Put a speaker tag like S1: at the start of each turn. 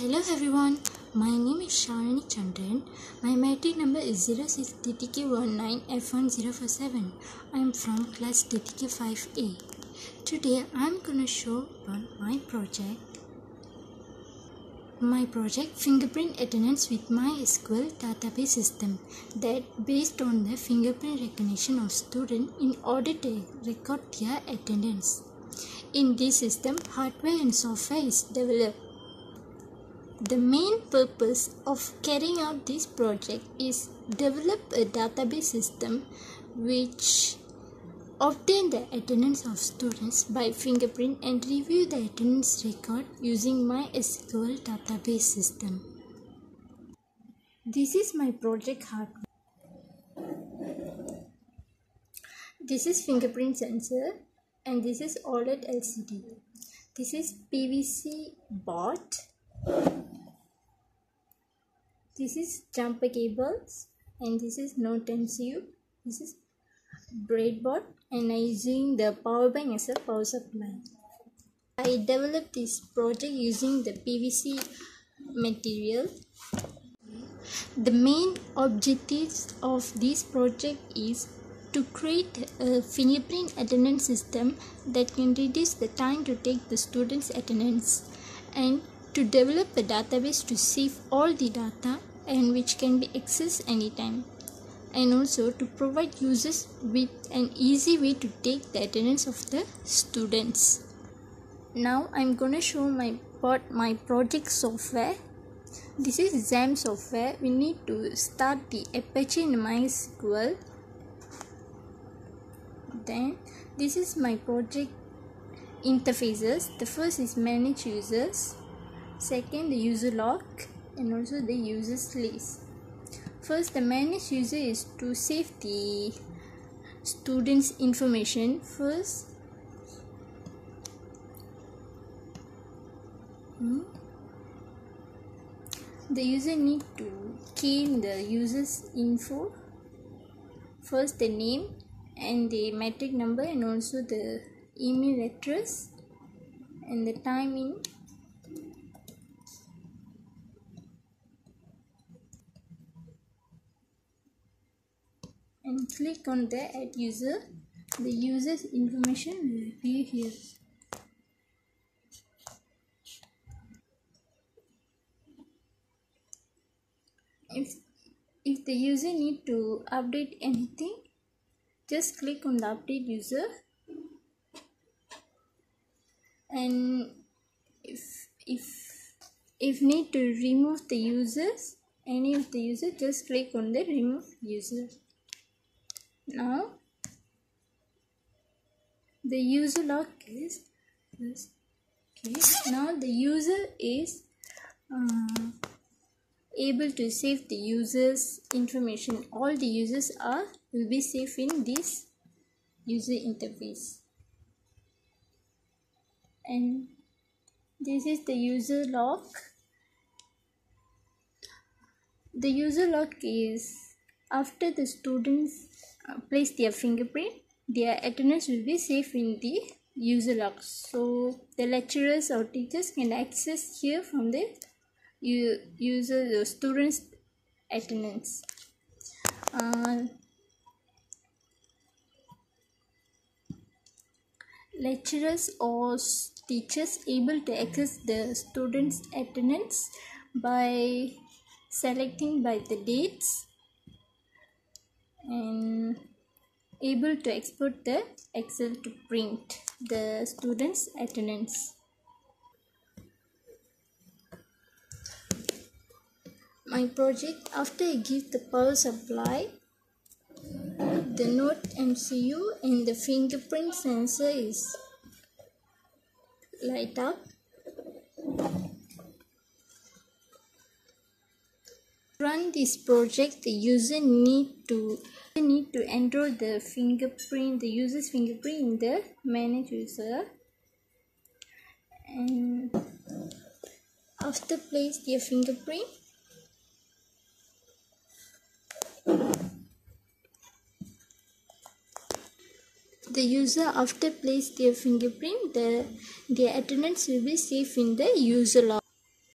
S1: Hello everyone, my name is Shalini Chandran. My matric number is 06DTK19F1047. I am from class DTK5A. Today I am gonna show about my project. My project fingerprint attendance with MySQL database system that based on the fingerprint recognition of student in order to record their attendance. In this system, hardware and software is developed. The main purpose of carrying out this project is develop a database system which obtain the attendance of students by fingerprint and review the attendance record using my MySQL database system. This is my project hardware. This is fingerprint sensor and this is OLED LCD. This is PVC board this is jumper cables and this is NodeMCU. This is breadboard and I using the power bank as a power supply. I developed this project using the PVC material. The main objectives of this project is to create a fingerprint attendance system that can reduce the time to take the students attendance and to develop a database to save all the data and which can be accessed anytime and also to provide users with an easy way to take the attendance of the students. Now i'm to show my part my project software. This is XAMPP software. We need to start the apache mysql. Then this is my project interfaces. The first is manage users second the user log and also the user's list first the manage user is to save the students information. First hmm, the user need to key in the user's info. First the name and the matric number and also the email address and the timing and click on the add user. The user's information will appear here. If if the user need to update anything just click on the update user. And if if if need to remove the users any of the user just click on the remove user now the user log is this okay now the user is uh, able to save the users information. All the users are will be safe in this user interface. And this is the user log. The user log is after the students place their fingerprint. Their attendance will be safe in the user log so the lecturers or teachers can access here from the user the students attendance. Uh, lecturers or teachers able to access the students attendance by selecting by the dates and able to export the excel to print the students attendance my project after i give the power supply the Note MCU and the fingerprint sensor is light up. Run this project, the user need to need to enter the fingerprint, the user's fingerprint in the manage user, and after place their fingerprint the user after place their fingerprint the their attendance will be safe in the user log